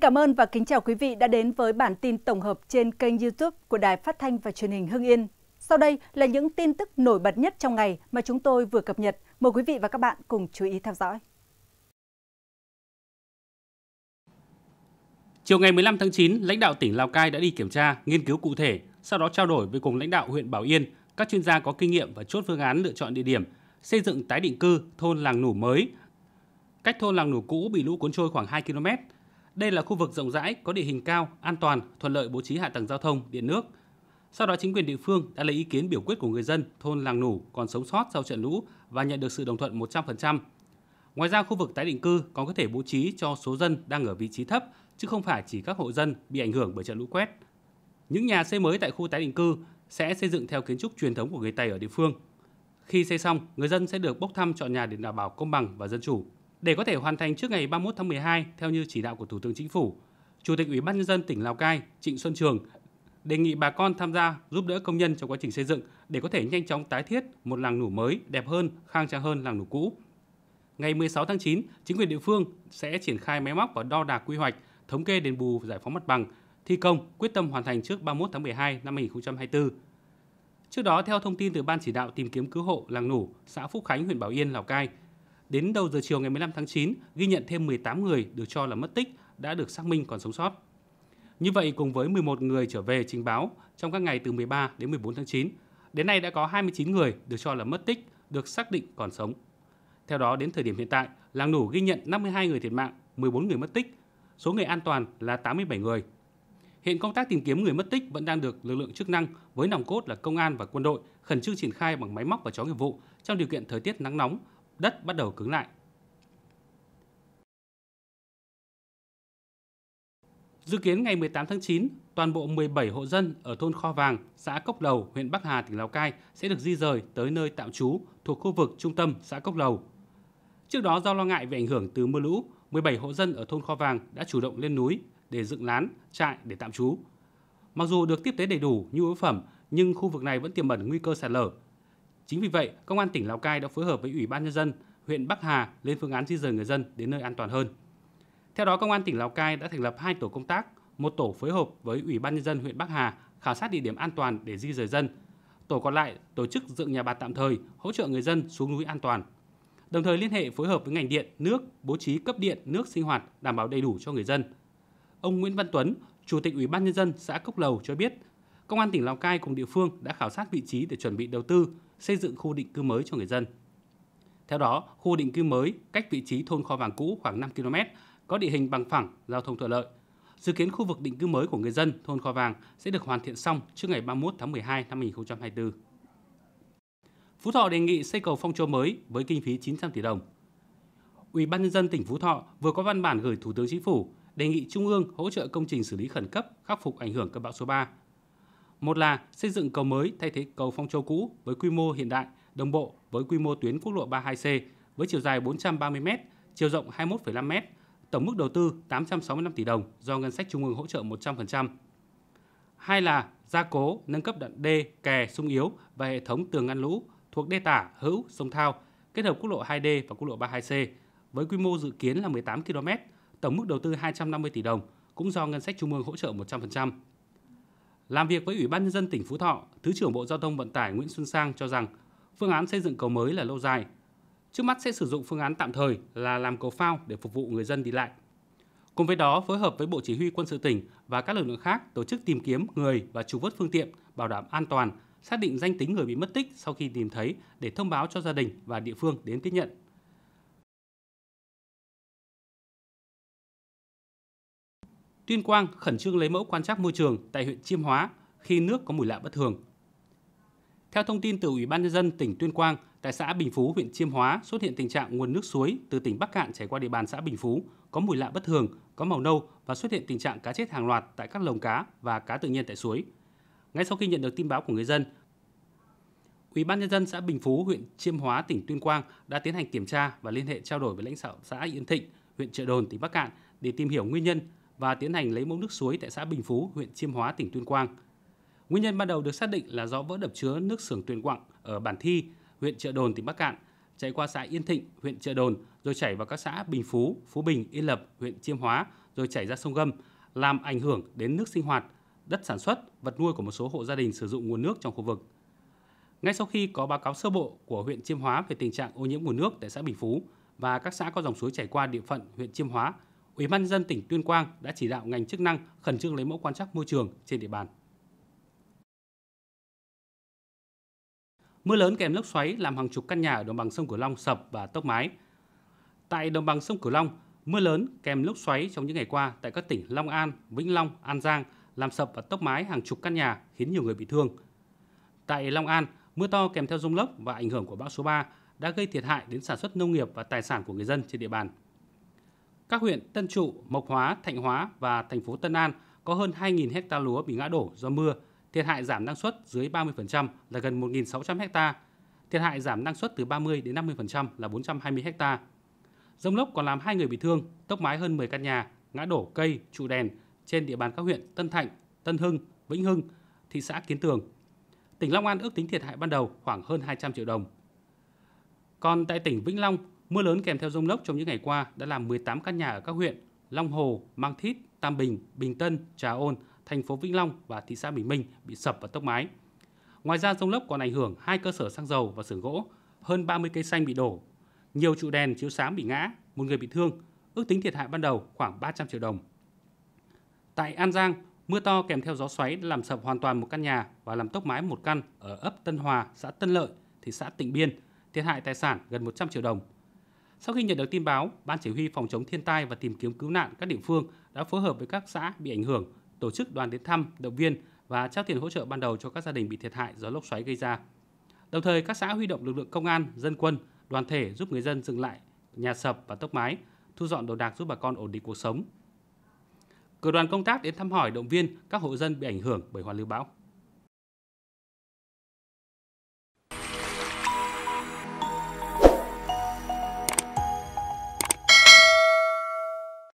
Xin cảm ơn và kính chào quý vị đã đến với bản tin tổng hợp trên kênh YouTube của Đài Phát thanh và Truyền hình Hưng Yên. Sau đây là những tin tức nổi bật nhất trong ngày mà chúng tôi vừa cập nhật. Mời quý vị và các bạn cùng chú ý theo dõi. Chiều ngày 15 tháng 9, lãnh đạo tỉnh Lào Cai đã đi kiểm tra, nghiên cứu cụ thể, sau đó trao đổi với cùng lãnh đạo huyện Bảo Yên, các chuyên gia có kinh nghiệm và chốt phương án lựa chọn địa điểm xây dựng tái định cư thôn làng nủ mới. Cách thôn làng nủ cũ bị lũ cuốn trôi khoảng 2 km. Đây là khu vực rộng rãi, có địa hình cao, an toàn, thuận lợi bố trí hạ tầng giao thông, điện nước. Sau đó chính quyền địa phương đã lấy ý kiến biểu quyết của người dân thôn làng nủ còn sống sót sau trận lũ và nhận được sự đồng thuận 100%. Ngoài ra khu vực tái định cư còn có thể bố trí cho số dân đang ở vị trí thấp chứ không phải chỉ các hộ dân bị ảnh hưởng bởi trận lũ quét. Những nhà xây mới tại khu tái định cư sẽ xây dựng theo kiến trúc truyền thống của người Tây ở địa phương. Khi xây xong, người dân sẽ được bốc thăm chọn nhà để đảm bảo công bằng và dân chủ. Để có thể hoàn thành trước ngày 31 tháng 12 theo như chỉ đạo của Thủ tướng Chính phủ, Chủ tịch Ủy ban nhân dân tỉnh Lào Cai Trịnh Xuân Trường đề nghị bà con tham gia giúp đỡ công nhân trong quá trình xây dựng để có thể nhanh chóng tái thiết một làng nủ mới đẹp hơn, khang trang hơn làng nủ cũ. Ngày 16 tháng 9, chính quyền địa phương sẽ triển khai máy móc và đo đạc quy hoạch, thống kê đền bù giải phóng mặt bằng, thi công quyết tâm hoàn thành trước 31 tháng 12 năm 2024. Trước đó, theo thông tin từ Ban chỉ đạo tìm kiếm cứu hộ làng nủ, xã Phúc Khánh, huyện Bảo Yên, Lào Cai, đến đầu giờ chiều ngày 15 tháng 9, ghi nhận thêm 18 người được cho là mất tích đã được xác minh còn sống sót. Như vậy, cùng với 11 người trở về trình báo trong các ngày từ 13 đến 14 tháng 9, đến nay đã có 29 người được cho là mất tích, được xác định còn sống. Theo đó, đến thời điểm hiện tại, làng nủ ghi nhận 52 người thiệt mạng, 14 người mất tích, số người an toàn là 87 người. Hiện công tác tìm kiếm người mất tích vẫn đang được lực lượng chức năng với nòng cốt là công an và quân đội khẩn trương triển khai bằng máy móc và chó nghiệp vụ trong điều kiện thời tiết nắng nóng, đất bắt đầu cứng lại. Dự kiến ngày 18 tháng 9, toàn bộ 17 hộ dân ở thôn Kho Vàng, xã Cốc Lầu, huyện Bắc Hà, tỉnh Lào Cai sẽ được di rời tới nơi tạm trú thuộc khu vực trung tâm xã Cốc Lầu. Trước đó do lo ngại về ảnh hưởng từ mưa lũ, 17 hộ dân ở thôn Kho Vàng đã chủ động lên núi để dựng lán, trại để tạm trú. Mặc dù được tiếp tế đầy đủ nhu yếu phẩm, nhưng khu vực này vẫn tiềm ẩn nguy cơ sạt lở. Chính vì vậy, Công an tỉnh Lào Cai đã phối hợp với Ủy ban nhân dân huyện Bắc Hà lên phương án di rời người dân đến nơi an toàn hơn. Theo đó, Công an tỉnh Lào Cai đã thành lập hai tổ công tác, một tổ phối hợp với Ủy ban nhân dân huyện Bắc Hà khảo sát địa điểm an toàn để di rời dân. Tổ còn lại tổ chức dựng nhà bạt tạm thời, hỗ trợ người dân xuống núi an toàn. Đồng thời liên hệ phối hợp với ngành điện, nước, bố trí cấp điện, nước sinh hoạt đảm bảo đầy đủ cho người dân. Ông Nguyễn Văn Tuấn, Chủ tịch Ủy ban nhân dân xã Cốc Lầu cho biết, Công an tỉnh Lào Cai cùng địa phương đã khảo sát vị trí để chuẩn bị đầu tư xây dựng khu định cư mới cho người dân. Theo đó, khu định cư mới cách vị trí thôn kho vàng cũ khoảng 5 km, có địa hình bằng phẳng, giao thông thuận lợi. Dự kiến khu vực định cư mới của người dân thôn kho vàng sẽ được hoàn thiện xong trước ngày 31 tháng 12 năm 2024. Phú Thọ đề nghị xây cầu Phong Châu mới với kinh phí 900 tỷ đồng. Ủy ban nhân dân tỉnh Phú Thọ vừa có văn bản gửi Thủ tướng Chính phủ đề nghị Trung ương hỗ trợ công trình xử lý khẩn cấp khắc phục ảnh hưởng cơn bão số 3. Một là xây dựng cầu mới thay thế cầu Phong Châu cũ với quy mô hiện đại, đồng bộ với quy mô tuyến quốc lộ 32C với chiều dài 430 m, chiều rộng 21,5 m, tổng mức đầu tư 865 tỷ đồng do ngân sách trung ương hỗ trợ 100%. Hai là gia cố, nâng cấp đoạn đê, kè, sung yếu và hệ thống tường ngăn lũ thuộc đê tả, hữu, sông Thao, kết hợp quốc lộ 2D và quốc lộ 32C với quy mô dự kiến là 18 km, tổng mức đầu tư 250 tỷ đồng, cũng do ngân sách trung ương hỗ trợ 100%. Làm việc với Ủy ban nhân dân tỉnh Phú Thọ, Thứ trưởng Bộ Giao thông Vận tải Nguyễn Xuân Sang cho rằng phương án xây dựng cầu mới là lâu dài. Trước mắt sẽ sử dụng phương án tạm thời là làm cầu phao để phục vụ người dân đi lại. Cùng với đó, phối hợp với Bộ Chỉ huy Quân sự tỉnh và các lực lượng khác tổ chức tìm kiếm người và trục vớt phương tiện, bảo đảm an toàn, xác định danh tính người bị mất tích sau khi tìm thấy để thông báo cho gia đình và địa phương đến tiếp nhận. Tuyên Quang khẩn trương lấy mẫu quan trắc môi trường tại huyện Chiêm Hóa khi nước có mùi lạ bất thường. Theo thông tin từ Ủy ban nhân dân tỉnh Tuyên Quang, tại xã Bình Phú, huyện Chiêm Hóa xuất hiện tình trạng nguồn nước suối từ tỉnh Bắc Cạn chảy qua địa bàn xã Bình Phú có mùi lạ bất thường, có màu nâu và xuất hiện tình trạng cá chết hàng loạt tại các lồng cá và cá tự nhiên tại suối. Ngay sau khi nhận được tin báo của người dân, Ủy ban nhân dân xã Bình Phú, huyện Chiêm Hóa, tỉnh Tuyên Quang đã tiến hành kiểm tra và liên hệ trao đổi với lãnh đạo xã Yên Thịnh, huyện Trợ Đồn, tỉnh Bắc Cạn để tìm hiểu nguyên nhân và tiến hành lấy mẫu nước suối tại xã Bình Phú, huyện Chiêm Hóa, tỉnh Tuyên Quang. Nguyên nhân ban đầu được xác định là do vỡ đập chứa nước xưởng Tuyên Quặng ở Bản Thi, huyện Trợ Đồn, tỉnh Bắc Cạn, chạy qua xã Yên Thịnh, huyện Trợ Đồn, rồi chảy vào các xã Bình Phú, Phú Bình, Yên Lập, huyện Chiêm Hóa, rồi chảy ra sông Gâm, làm ảnh hưởng đến nước sinh hoạt, đất sản xuất, vật nuôi của một số hộ gia đình sử dụng nguồn nước trong khu vực. Ngay sau khi có báo cáo sơ bộ của huyện Chiêm Hóa về tình trạng ô nhiễm nguồn nước tại xã Bình Phú và các xã có dòng suối chảy qua địa phận huyện Chiêm Hóa, Ủy ban nhân dân tỉnh Tuyên Quang đã chỉ đạo ngành chức năng khẩn trương lấy mẫu quan trắc môi trường trên địa bàn. Mưa lớn kèm lốc xoáy làm hàng chục căn nhà ở đồng bằng sông Cửu Long sập và tốc mái. Tại đồng bằng sông Cửu Long, mưa lớn kèm lốc xoáy trong những ngày qua tại các tỉnh Long An, Vĩnh Long, An Giang làm sập và tốc mái hàng chục căn nhà khiến nhiều người bị thương. Tại Long An, mưa to kèm theo rông lốc và ảnh hưởng của bão số 3 đã gây thiệt hại đến sản xuất nông nghiệp và tài sản của người dân trên địa bàn. Các huyện Tân Trụ, Mộc Hóa, Thạnh Hóa và thành phố Tân An có hơn 2.000 hecta lúa bị ngã đổ do mưa, thiệt hại giảm năng suất dưới 30% là gần 1.600 hecta, thiệt hại giảm năng suất từ 30 đến 50% là 420 hecta. Rông lốc còn làm hai người bị thương, tốc mái hơn 10 căn nhà, ngã đổ cây, trụ đèn trên địa bàn các huyện Tân Thạnh, Tân Hưng, Vĩnh Hưng, thị xã Kiến Tường. Tỉnh Long An ước tính thiệt hại ban đầu khoảng hơn 200 triệu đồng. Còn tại tỉnh Vĩnh Long, mưa lớn kèm theo rông lốc trong những ngày qua đã làm 18 căn nhà ở các huyện Long Hồ, Mang Thít, Tam Bình, Bình Tân, Trà Ôn, thành phố Vĩnh Long và thị xã Bình Minh bị sập và tốc mái. Ngoài ra rông lốc còn ảnh hưởng hai cơ sở xăng dầu và xưởng gỗ, hơn 30 cây xanh bị đổ, nhiều trụ đèn chiếu sáng bị ngã, một người bị thương, ước tính thiệt hại ban đầu khoảng 300 triệu đồng. Tại An Giang, mưa to kèm theo gió xoáy đã làm sập hoàn toàn một căn nhà và làm tốc mái một căn ở ấp Tân Hòa, xã Tân Lợi, thị xã Tịnh Biên, thiệt hại tài sản gần 100 triệu đồng. Sau khi nhận được tin báo, Ban Chỉ huy Phòng chống thiên tai và tìm kiếm cứu nạn các địa phương đã phối hợp với các xã bị ảnh hưởng, tổ chức đoàn đến thăm, động viên và trao tiền hỗ trợ ban đầu cho các gia đình bị thiệt hại do lốc xoáy gây ra. Đồng thời, các xã huy động lực lượng công an, dân quân, đoàn thể giúp người dân dừng lại nhà sập và tốc mái, thu dọn đồ đạc giúp bà con ổn định cuộc sống. Cử đoàn công tác đến thăm hỏi động viên các hộ dân bị ảnh hưởng bởi hoàn lưu bão.